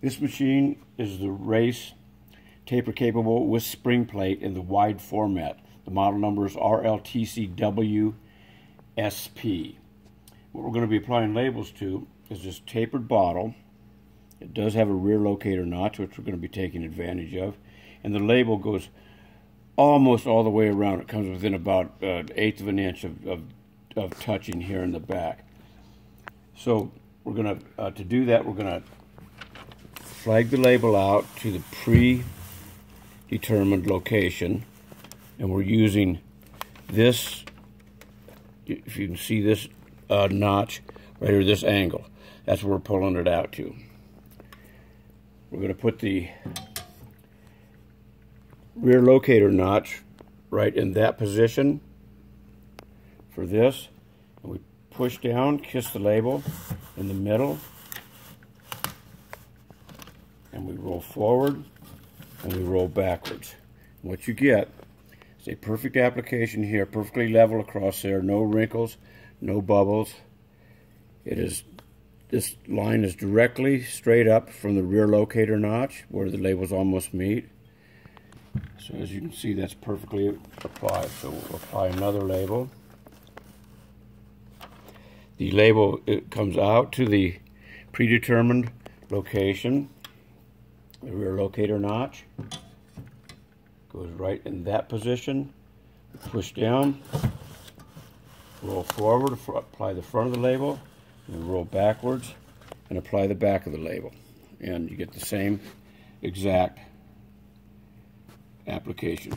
This machine is the race taper capable with spring plate in the wide format. The model number is RLTCW SP. What we're going to be applying labels to is this tapered bottle. It does have a rear locator notch, which we're going to be taking advantage of. And the label goes almost all the way around. It comes within about an uh, eighth of an inch of, of, of, touching here in the back. So we're going to, uh, to do that, we're going to flag the label out to the predetermined location. And we're using this, if you can see this uh, notch right here, this angle. That's where we're pulling it out to. We're going to put the rear locator notch right in that position for this. And we push down, kiss the label in the middle, and we roll forward and we roll backwards. And what you get is a perfect application here, perfectly level across there, no wrinkles, no bubbles. It is this line is directly straight up from the rear locator notch where the labels almost meet. So as you can see, that's perfectly applied. So we'll apply another label. The label it comes out to the predetermined location. The rear locator notch goes right in that position. Push down, roll forward, apply the front of the label, and roll backwards and apply the back of the label. And you get the same exact application.